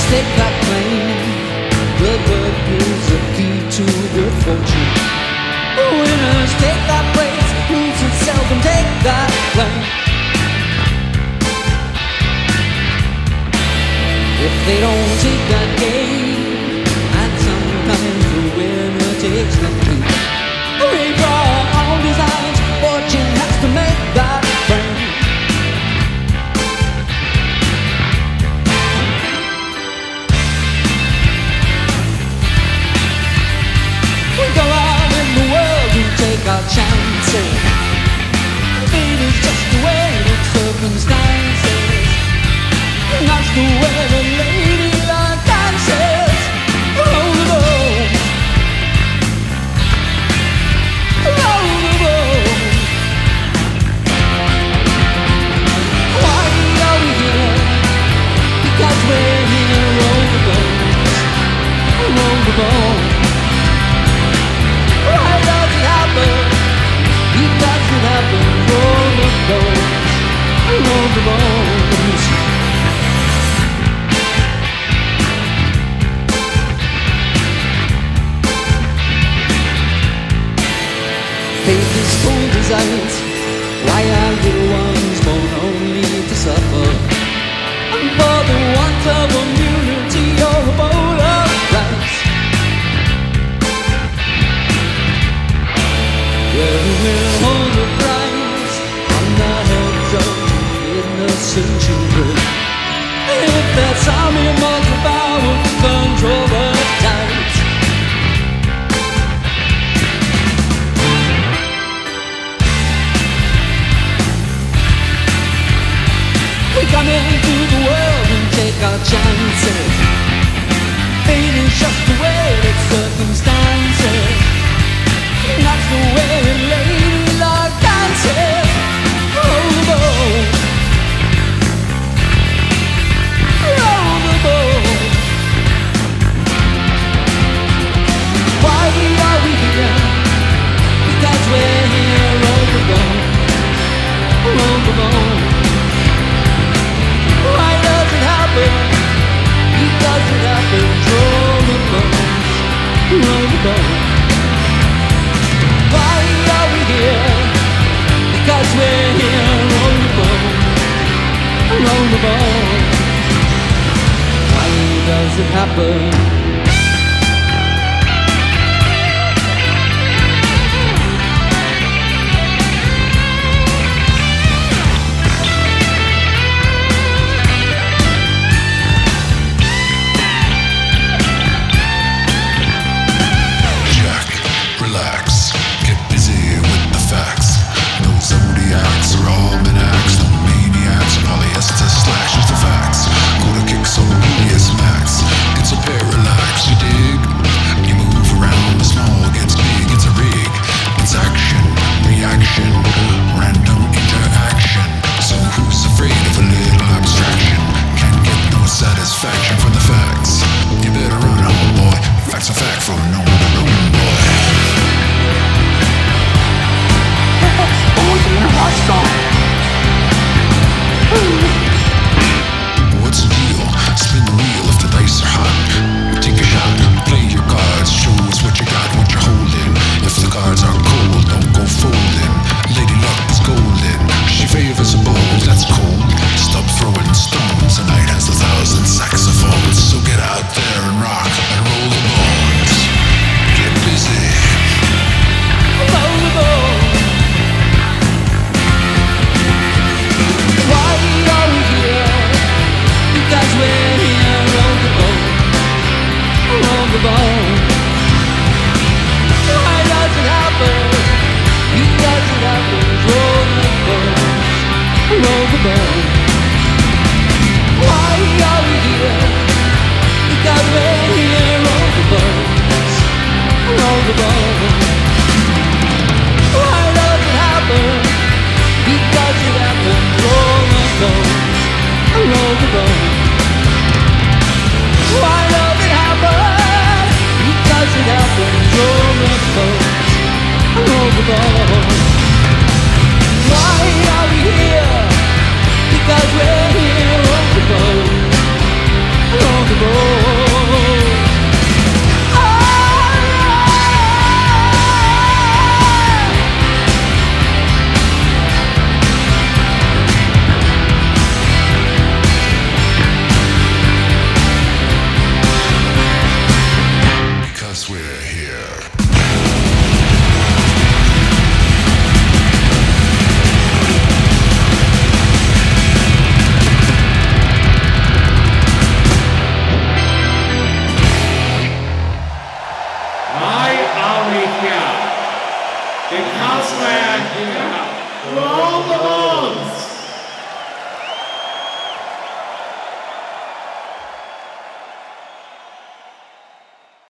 mistake I claim Bloodwork is a key to good fortune. Winners take that place Losers seldom take that claim If they don't take that game chances. It is just the way the circumstances. right? Why are little ones born only to suffer? And for the want of chances it happen. the ball. possible The Carlsbad, yeah. Roll the horns.